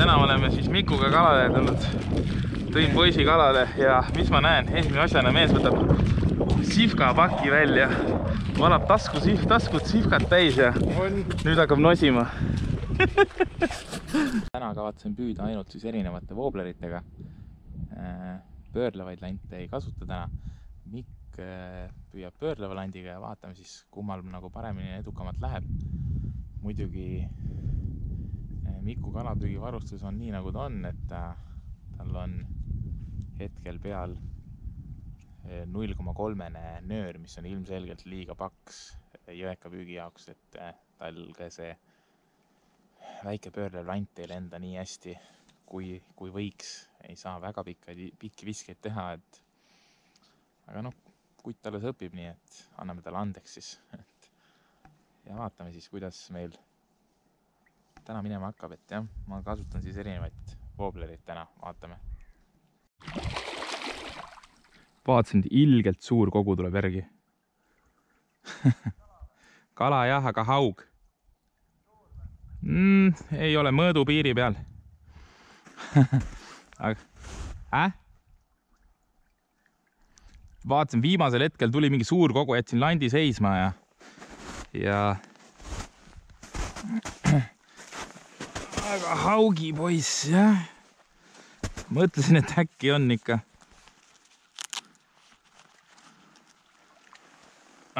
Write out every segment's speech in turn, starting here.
täna oleme siis Mikuga kalale tulnud. tõin poisi kalale ja mis ma näen, esimene asjana mees võtab sihvkapaki välja, valab tasku, taskut sihvkat täis ja nüüd hakkab nosima täna kavatsen püüda ainult siis erinevate voobleritega. pöörlevaid lante ei kasuta täna. Mikk püüab pöörleva landiga ja vaatame siis, kummal nagu paremini ja edukamalt läheb. muidugi Miku kalapüügivarustus on nii, nagu ta on, et ta, tal on hetkel peal null koma kolmene nöör, mis on ilmselgelt liiga paks jõekapüügi jaoks, et tal ka see väike pöörlev lant ei lenda nii hästi, kui, kui võiks. ei saa väga pikka, pikki viskeid teha, et aga noh, kutt alles õpib, nii et anname talle andeks siis. ja vaatame siis, kuidas meil täna minema hakkab, et jah, ma kasutan siis erinevaid wooblereid täna, vaatame. vaatasin, et ilgelt suur kogu tuleb järgi kala jah, aga haug mm,. ei ole mõõdupiiri peal aga äh?, vaatasin, viimasel hetkel tuli mingi suur kogu, jätsin landi seisma ja, ja väga haugi poiss, jah. mõtlesin, et äkki on ikka.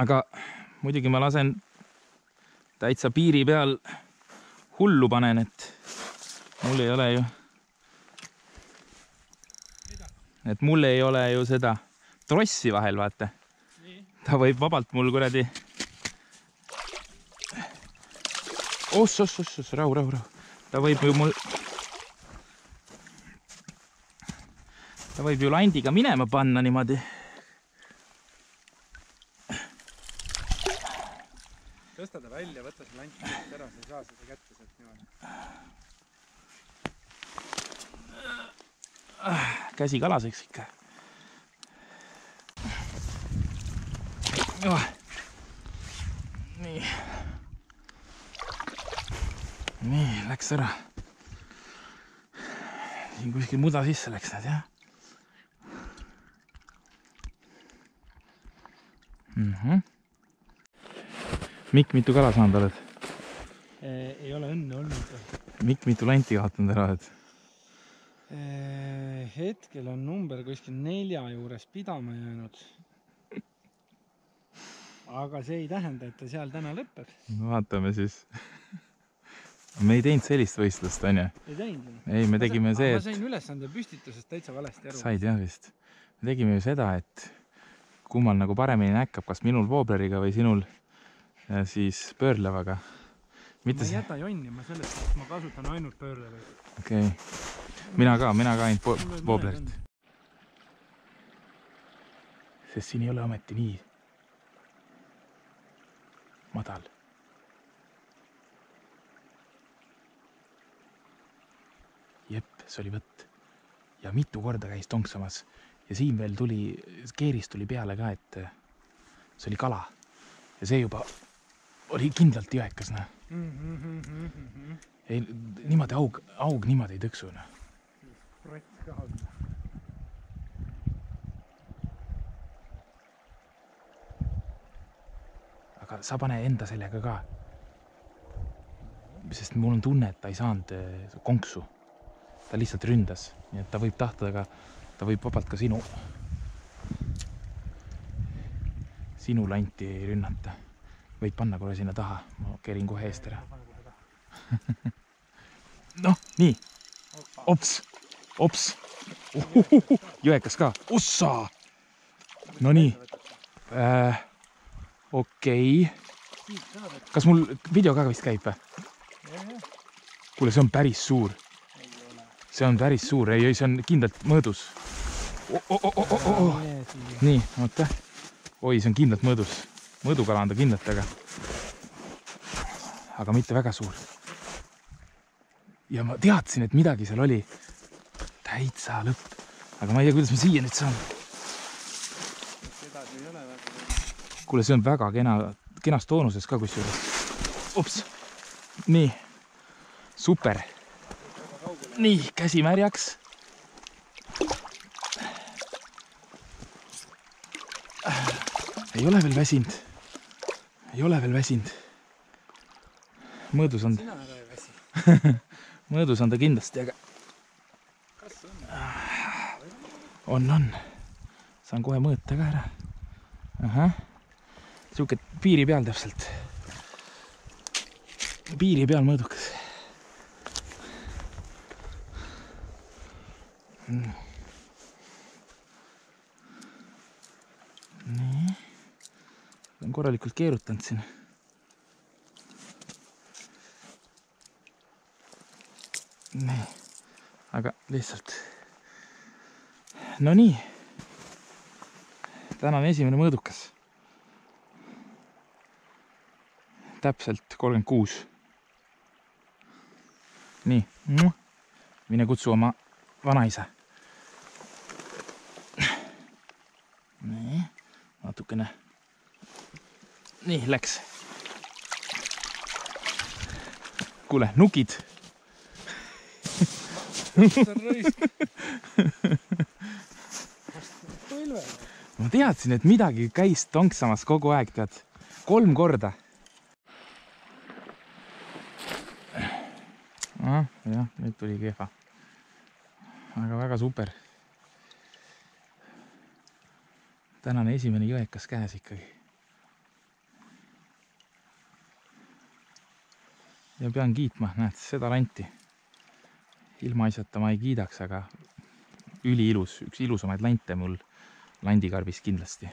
aga muidugi ma lasen täitsa piiri peal hullu panen, et mul ei ole ju, et mul ei ole ju seda trossi vahel, vaata. ta võib vabalt mul kuradi. oss, oss, oss, oss, rahu, rahu, rahu ta võib ju mul, ta võib ju landiga minema panna niimoodi. tõsta ta välja, võta see lant sealt ära, sa ei saa seda kätte sealt niimoodi. käsi kalaseks ikka. nii nii, läks ära. siin kuskil muda sisse läks need jah mm. -hmm. Mikk, mitu kala saanud oled? ei ole õnne olnud. Mikk, mitu lanti kaotanud ära oled? hetkel on number kuskil nelja juures pidama jäänud. aga see ei tähenda, et ta seal täna lõpeb. vaatame siis me ei teinud sellist võistlust, onju. ei teinud? ei, me tegime see, et. ma sain ülesande püstitusest täitsa valesti aru. said jah vist. me tegime ju seda, et kummal nagu paremini näkkab, kas minul woobleriga või sinul siis pöörlevaga. Mitte ma ei jäta jonni, ma sellest, ma kasutan ainult pöörlevaid. okei okay., mina ka, mina ka ainult wooblerit. sest siin ei ole ometi nii madal jep, see oli võtt. ja mitu korda käis tonksamas ja siin veel tuli, keeris tuli peale ka, et see oli kala. ja see juba oli kindlalt jõekas, noh mm. -hmm. ei, niimoodi aug, aug niimoodi ei tõksu, noh. rats ka on. aga sa pane enda seljaga ka. sest mul on tunne, et ta ei saanud konksu ta lihtsalt ründas, nii et ta võib tahta ka, ta võib vabalt ka sinu, sinu lanti rünnata. võid panna korra sinna taha, ma kerin kohe eest ära. noh, nii, ops, ops, jõekas ka, ossa. Nonii äh,, okei okay.. kas mul video ka vist käib või? kuule, see on päris suur see on päris suur, ei, ei, see on kindlalt mõõdus oh,. Oh, oh, oh, oh, oh. nii, oota. oi, see on kindlalt mõõdus. mõõdukala on ta kindlalt, aga, aga mitte väga suur. ja ma teadsin, et midagi seal oli. täitsa lõpp. aga ma ei tea, kuidas ma siia nüüd saan. kuule, see on väga kena, kenas toonuses ka kusjuures. ups, nii, super nii, käsi märjaks. ei ole veel väsinud. ei ole veel väsinud. mõõdus on, sina ära ei väsi. mõõdus on ta kindlasti, aga kas on? on, on. saan kohe mõõta ka ära. ahah, sihuke piiri peal täpselt. piiri peal mõõdukas. nii, olen korralikult keerutanud siin. nii, aga lihtsalt Nonii. tänane esimene mõõdukas. täpselt kolmkümmend kuus. nii, mine kutsu oma vanaisa. natukene. nii, läks. kuule, nukid ma teadsin, et midagi käis tonksamas kogu aeg, tead, kolm korda. ah,. jah, nüüd tuli kehva. aga väga super. Tänane esimene jõekas käes ikkagi. ja pean kiitma, näed seda lanti. ilmaasjata ma ei kiidaks, aga üliilus, üks ilusamaid lante mul landikarbis kindlasti.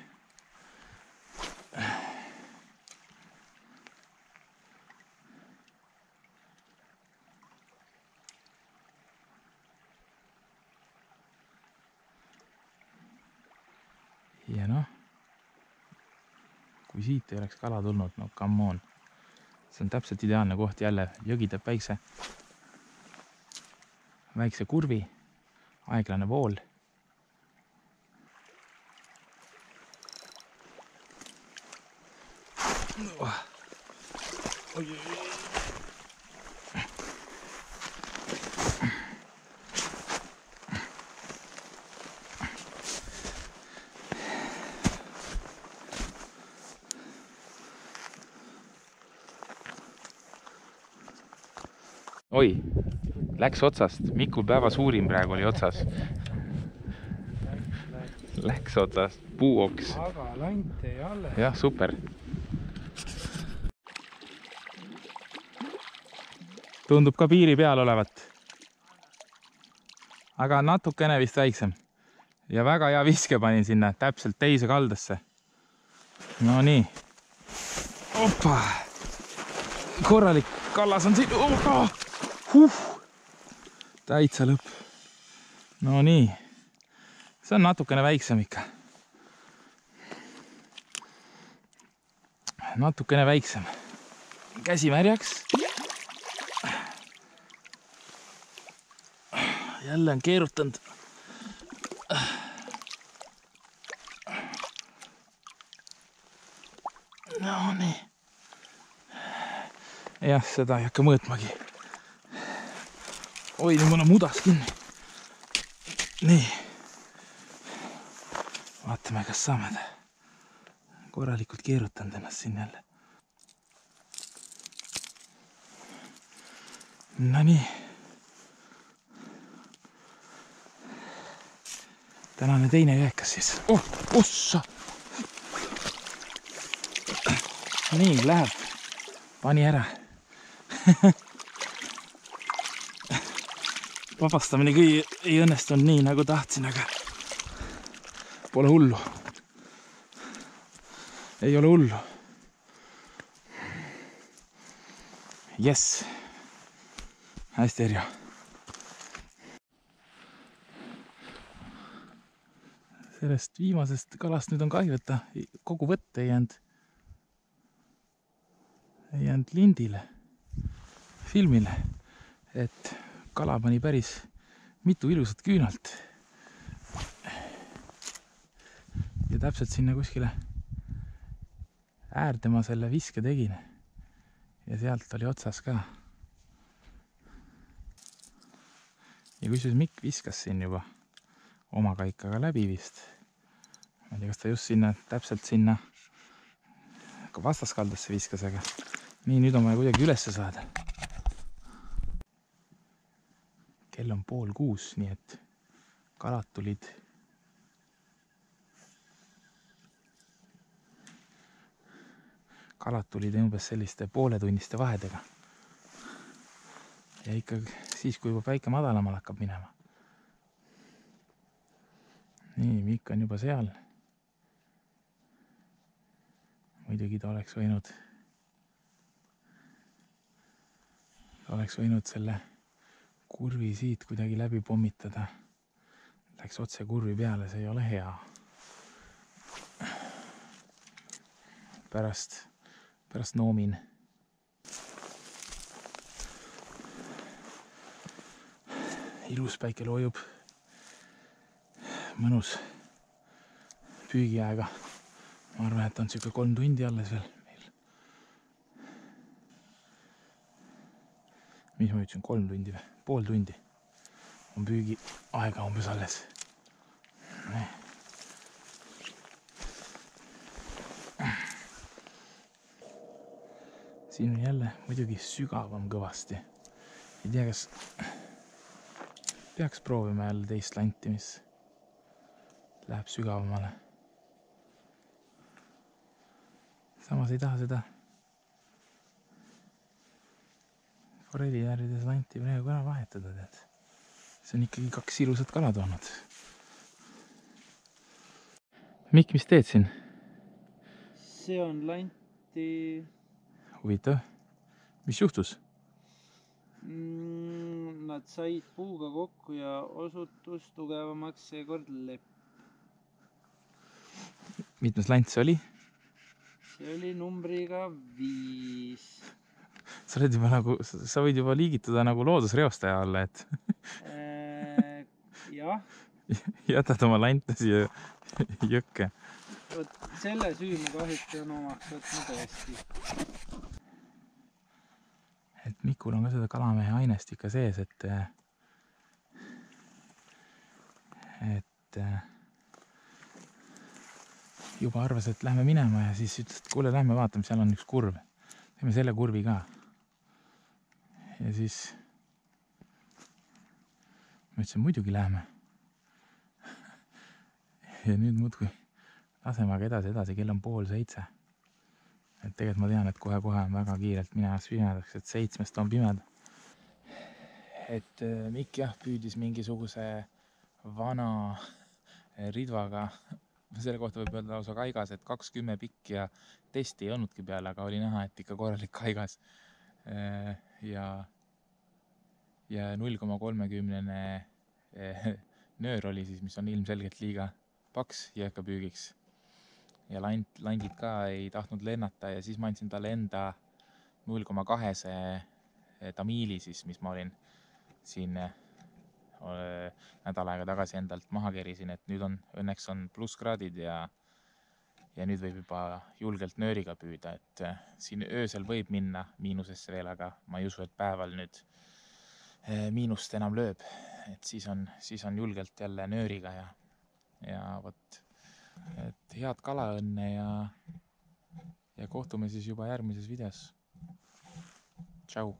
Ja noh, kui siit ei oleks kala tulnud, no come on. see on täpselt ideaalne koht jälle, jõgi teeb väikse, väikse kurvi, aeglane vool. Oi, läks otsast, Miku päeva suurim praegu oli otsas, läks otsast, puuoks, aga lant jäi alles. jah, super. tundub ka piiri peal olevat. aga natukene vist väiksem ja väga hea viske panin sinna täpselt teise kaldasse. Nonii. opa, korralik kallas on siin, opa, huh, täitsa lõpp. Nonii, see on natukene väiksem ikka natukene väiksem. käsi märjaks. jälle on keerutanud. Nonii. jah, seda ei hakka mõõtmagi. oi, nüüd mul on mudas kinni. nii. vaatame, kas saame ta korralikult keerutanud ennast siin jälle. Nonii. tänane teine jääkas siis. oh, ossa. nii läheb, pani ära. vabastamine küll ei õnnestunud nii nagu tahtsin, aga pole hullu ei ole hullu. jess, hästi, Erjo. sellest viimasest kalast nüüd on kahju, et ta kogu võtt ei jäänud, ei jäänud lindile, filmile, et kala pani päris mitu ilusat küünalt. ja täpselt sinna kuskile äärde ma selle viske tegin. ja sealt oli otsas ka. ja kusjuures Mikk viskas siin juba oma kaikaga läbi vist. ma ei tea, kas ta just sinna, täpselt sinna vastaskaldasse viskas, aga nii, nüüd on vaja kuidagi ülesse saada. Kell on pool kuus, nii et kalad tulid kalad tulid umbes selliste pooletunniste vahedega. ja ikka siis, kui juba päike madalamale hakkab minema. nii, Mikk on juba seal. muidugi ta oleks võinud, oleks võinud selle kurvi siit kuidagi läbi pommitada. Läks otse kurvi peale, see ei ole hea. pärast pärast noomin. ilus päike loojub. mõnus püügiaega. ma arvan, et on sihuke kolm tundi alles veel mis ma ütlesin, kolm tundi või? pool tundi on püügiaega umbes alles. nii siin on jälle muidugi sügavam kõvasti. ei tea, kas peaks proovima jälle teist lanti, mis läheb sügavamale. samas ei taha seda forellijäärides lanti praegu ära vahetada, tead. see on ikkagi kaks ilusat kala toonud. Mikk, mis teed siin? see on lanti huvitav, mis juhtus? mm,. Nad said puuga kokku ja osutus tugevamaks seekord lepp. mitmes lant see oli? see oli numbriga viis. sa oled juba nagu, sa võid juba liigitada nagu loodusreostaja alla, et Äh, jah, jätad oma lante siia jõkke. vot selle süü ma kahjuks pean omaks võtma tõesti. et Mikul on ka seda kalamehe ainest ikka sees, et, et juba arvas, et lähme minema ja siis ütles, et kuule, lähme vaatame, seal on üks kurv. teeme selle kurvi ka. Ja siis ma ütlesin, muidugi lähme. ja nüüd muudkui laseme aga edasi-edasi, kell on pool seitse. et tegelikult ma tean, et kohe-kohe on väga kiirelt minemas pimedaks, et seitsmest on pimeda. et äh, Mikk jah, püüdis mingisuguse vana äh, ridvaga, selle kohta võib öelda lausa kaigas, et kaks kümme pikk ja testi ei olnudki peal, aga oli näha, et ikka korralik kaigas. Ja, ja null koma kolmekümnene nöör oli siis, mis on ilmselgelt liiga paks jääkapüügiks ja lant, landid ka ei tahtnud lennata ja siis ma andsin talle enda null koma kahese tamiili siis, mis ma olin siin öö, nädal aega tagasi endalt maha kerisin, et nüüd on, õnneks on plusskraadid ja ja nüüd võib juba julgelt nööriga püüda, et äh, siin öösel võib minna miinusesse veel, aga ma ei usu, et päeval nüüd äh, miinust enam lööb. et siis on, siis on julgelt jälle nööriga ja, ja vot et head kalaõnne ja, ja kohtume siis juba järgmises videos. tšau.